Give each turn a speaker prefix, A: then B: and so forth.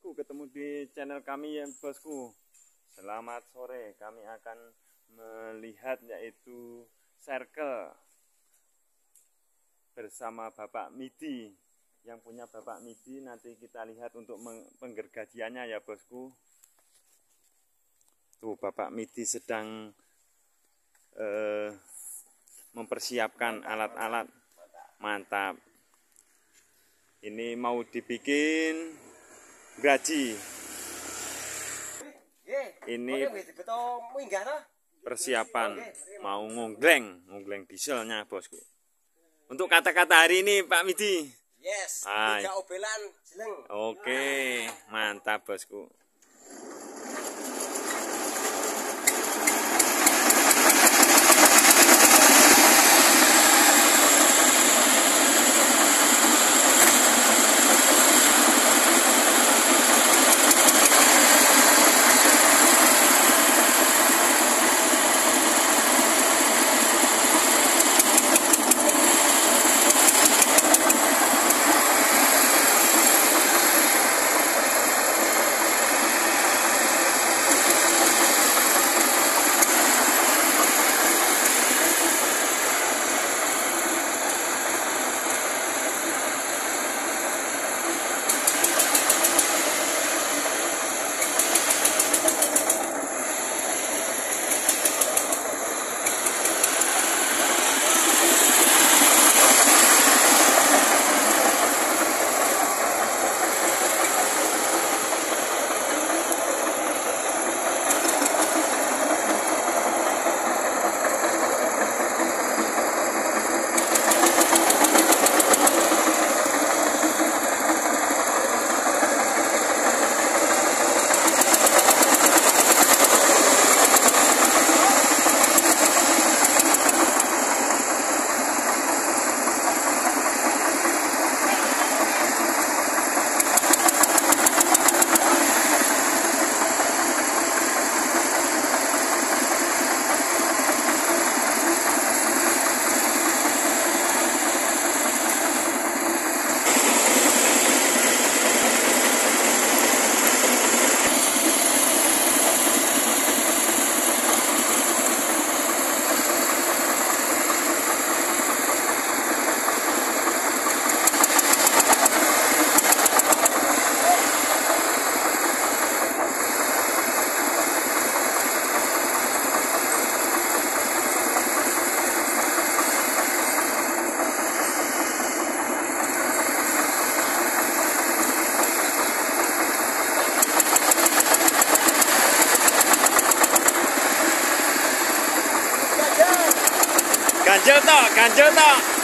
A: bosku ketemu di channel kami ya bosku. Selamat sore kami akan melihat yaitu circle bersama Bapak Midi. Yang punya Bapak Midi nanti kita lihat untuk penggergajiannya ya bosku. Tuh Bapak Midi sedang eh, mempersiapkan alat-alat. Mantap. Ini mau dibikin gaji ini persiapan. Mau ngonggleng ngonggleng dieselnya bosku. Untuk kata-kata hari ini Pak Midi.
B: Yes Hai. obelan
A: oke mantap bosku 感觉到，感觉到。